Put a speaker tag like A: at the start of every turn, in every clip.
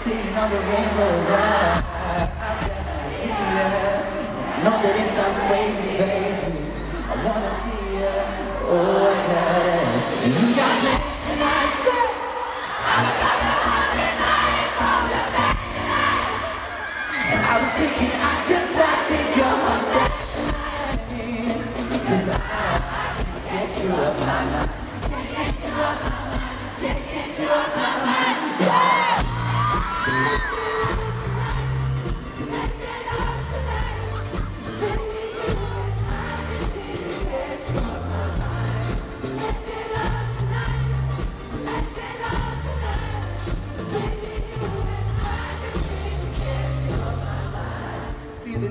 A: see, all the rainbows out. I've got an idea. I know that it sounds crazy, baby. I wanna see ya. Oh, I got it. And you got this, and I said, I'm a cosmopolitan artist from the back And I was thinking I could fly to your hotel tonight. Cause I, I can't get you off my mind. Can't get you off my mind. Can't get you off my mind.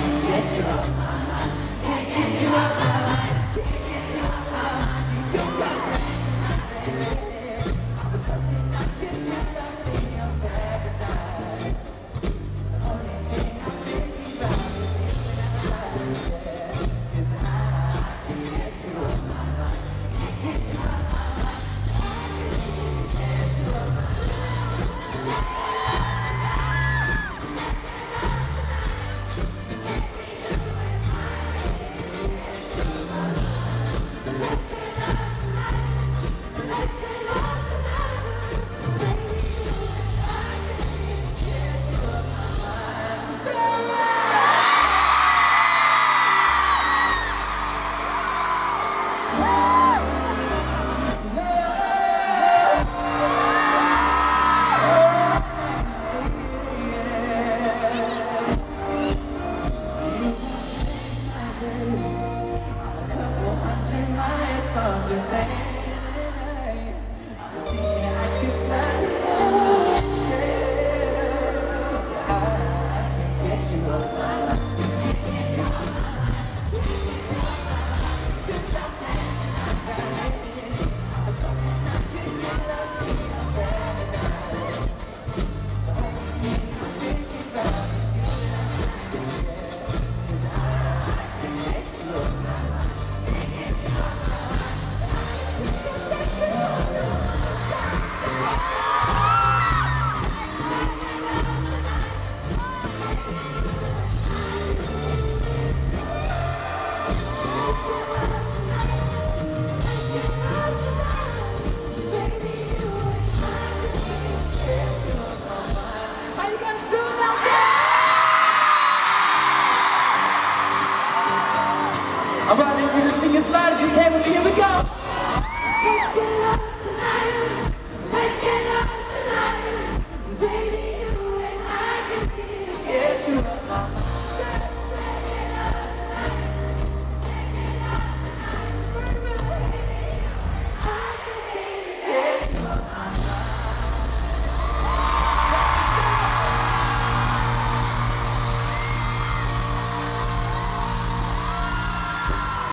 A: Get you up. Get you up. I'm riding through the as loud as you came with me. Here we.